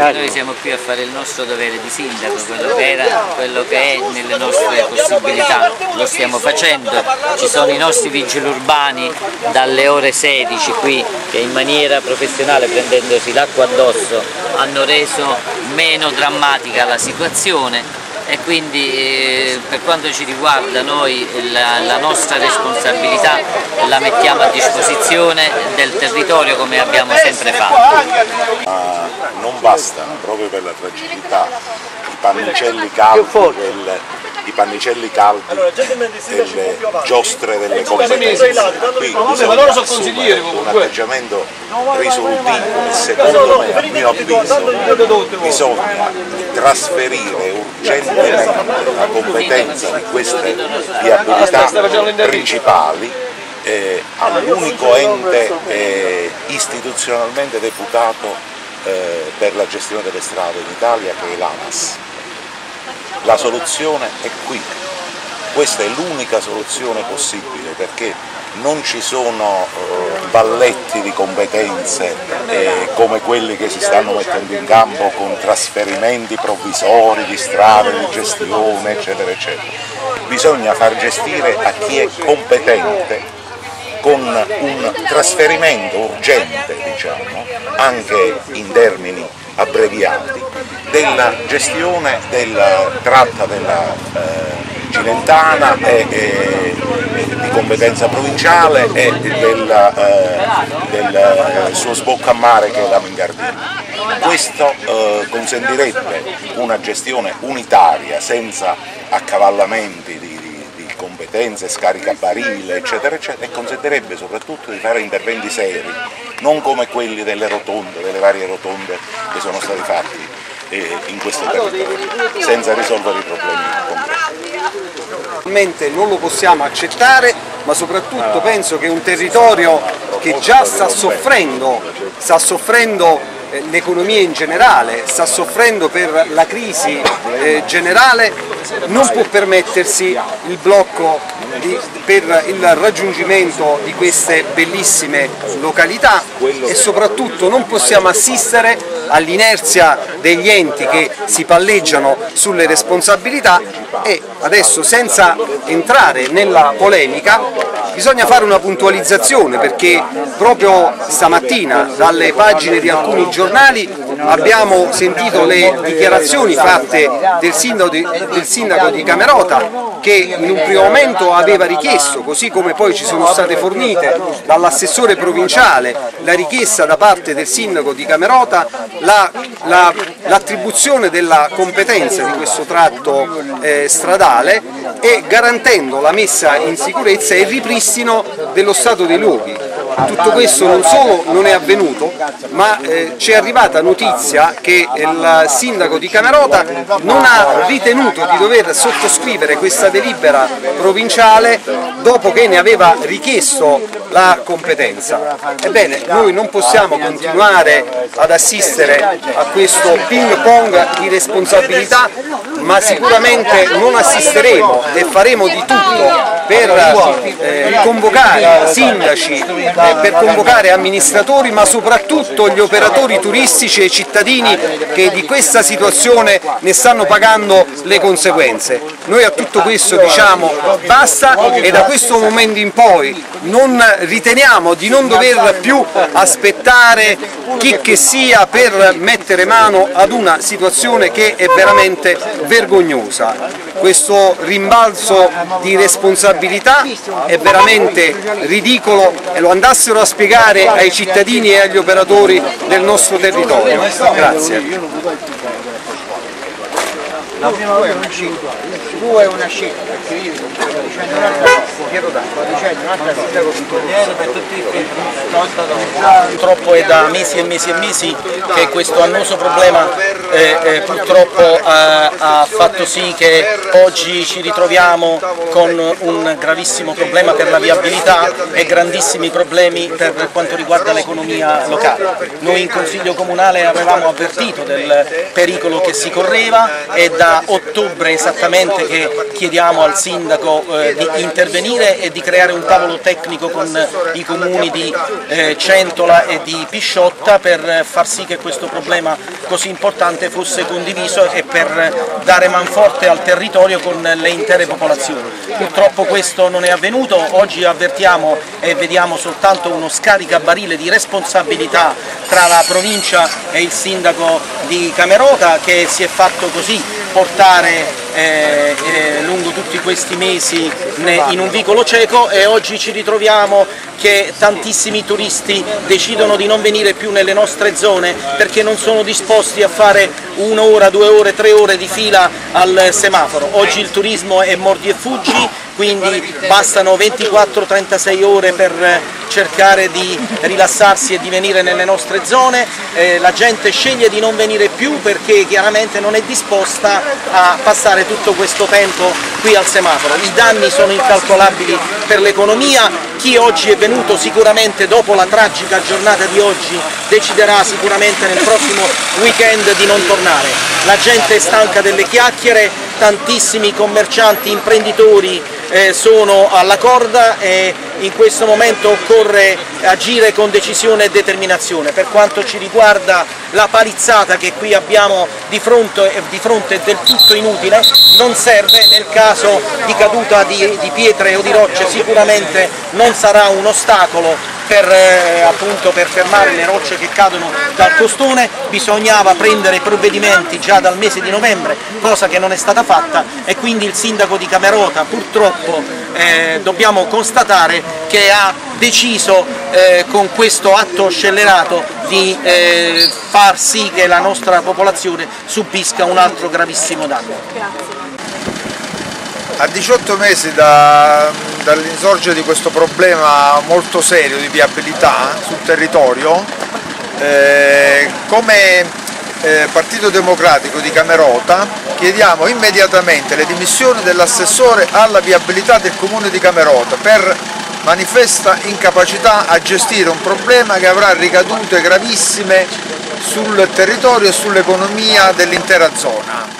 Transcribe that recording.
Noi siamo qui a fare il nostro dovere di sindaco, quello che era, quello che è nelle nostre possibilità, lo stiamo facendo, ci sono i nostri vigili urbani dalle ore 16 qui che in maniera professionale prendendosi l'acqua addosso hanno reso meno drammatica la situazione. E quindi eh, per quanto ci riguarda noi la, la, nostra responsabilità la mettiamo a disposizione del territorio come abbiamo sempre fatto. Non bastano proprio per la fragilità i pannicelli caldi del, i pannicelli caldi delle giostre delle competenze. Qui bisogna assumere un atteggiamento risolutivo e secondo me, a mio avviso, bisogna trasferire urgentemente la competenza di queste viabilità principali eh, all'unico ente eh, istituzionalmente deputato eh, per la gestione delle strade in Italia che è l'ANAS. La soluzione è qui, questa è l'unica soluzione possibile perché non ci sono eh, balletti di competenze eh, come quelli che si stanno mettendo in campo con trasferimenti provvisori di strade, di gestione eccetera eccetera. Bisogna far gestire a chi è competente con un trasferimento urgente, diciamo, anche in termini abbreviati, della gestione della tratta della eh, Cilentana e, e, di competenza provinciale e della, eh, del eh, suo sbocco a mare che è la Mingardina. Questo eh, consentirebbe una gestione unitaria senza accavallamenti competenze, scarica barile, eccetera, eccetera, e consentirebbe soprattutto di fare interventi seri, non come quelli delle rotonde, delle varie rotonde che sono stati fatti eh, in questo territorio, senza risolvere i problemi concreti. Non lo possiamo accettare, ma soprattutto penso che un territorio che già sta soffrendo, sta soffrendo l'economia in generale, sta soffrendo per la crisi eh, generale, non può permettersi il blocco di, per il raggiungimento di queste bellissime località e soprattutto non possiamo assistere all'inerzia degli enti che si palleggiano sulle responsabilità e adesso senza entrare nella polemica bisogna fare una puntualizzazione perché proprio stamattina dalle pagine di alcuni giornali abbiamo sentito le dichiarazioni fatte del sindaco di, del sindaco di Camerota che in un primo momento aveva richiesto, così come poi ci sono state fornite dall'assessore provinciale la richiesta da parte del sindaco di Camerota l'attribuzione la, la, della competenza di questo tratto eh, stradale e garantendo la messa in sicurezza e il ripristino dello stato dei luoghi. Tutto questo non solo non è avvenuto, ma eh, ci è arrivata notizia che il sindaco di Camerota non ha ritenuto di dover sottoscrivere questa delibera provinciale dopo che ne aveva richiesto la competenza. Ebbene, noi non possiamo continuare ad assistere a questo ping pong di responsabilità, ma sicuramente non assisteremo e faremo di tutto per eh, convocare sindaci, eh, per convocare amministratori, ma soprattutto gli operatori turistici e i cittadini che di questa situazione ne stanno pagando le conseguenze. Noi a tutto questo diciamo basta e da questo momento in poi non riteniamo di non dover più aspettare chi che sia per mettere mano ad una situazione che è veramente vergognosa. Questo rimbalzo di responsabilità è veramente ridicolo e lo andassero a spiegare ai cittadini e agli operatori del nostro territorio. Grazie. La prima volta una scelta, due è una scelta, perché io sto dicendo un'altra cosa, Piero Da, sto dicendo un'altra sindaco di Corriere per tutti i Purtroppo è da mesi e mesi e mesi che questo annoso problema eh, eh, purtroppo ha, ha, fatto sì che oggi ci ritroviamo con un gravissimo problema per la viabilità e grandissimi problemi per quanto riguarda l'economia locale. Noi in Consiglio Comunale avevamo avvertito del pericolo che si correva e da da ottobre esattamente che chiediamo al sindaco eh, di intervenire e di creare un tavolo tecnico con i comuni di eh, Centola e di Pisciotta per far sì che questo problema così importante fosse condiviso e per dare manforte al territorio con le intere popolazioni. Purtroppo questo non è avvenuto, oggi avvertiamo e vediamo soltanto uno scaricabarile di responsabilità tra la provincia e il sindaco di Camerota che si è fatto così portare eh, eh, lungo tutti questi mesi in un vicolo cieco e oggi ci ritroviamo che tantissimi turisti decidono di non venire più nelle nostre zone perché non sono disposti a fare un'ora, due ore, tre ore di fila al semaforo. Oggi il turismo è mordi e fuggi, quindi bastano 24-36 ore per cercare di rilassarsi e di venire nelle nostre zone, eh, la gente sceglie di non venire più perché chiaramente non è disposta a passare tutto questo tempo qui al semaforo. I danni sono incalcolabili per l'economia, chi oggi è venuto sicuramente dopo la tragica giornata di oggi deciderà sicuramente nel prossimo weekend di non tornare. La gente è stanca delle chiacchiere, tantissimi commercianti, imprenditori eh, sono alla corda e in questo momento occorre agire con decisione e determinazione. Per quanto ci riguarda la palizzata che qui abbiamo di fronte, di fronte è del tutto inutile, non serve nel caso di caduta di, di pietre o di rocce, sicuramente non sarà un ostacolo per, eh, appunto, per, fermare le rocce che cadono dal costone, bisognava prendere provvedimenti già dal mese di novembre, cosa che non è stata fatta e quindi il sindaco di Camerota purtroppo eh, dobbiamo constatare che ha deciso eh, con questo atto scellerato di eh, far sì che la nostra popolazione subisca un altro gravissimo danno. A 18 mesi da, dall'insorgere di questo problema molto serio di viabilità sul territorio, eh, come eh, Partito Democratico di Camerota chiediamo immediatamente le dimissioni dell'assessore alla viabilità del comune di Camerota per manifesta incapacità a gestire un problema che avrà ricadute gravissime sul territorio e sull'economia dell'intera zona.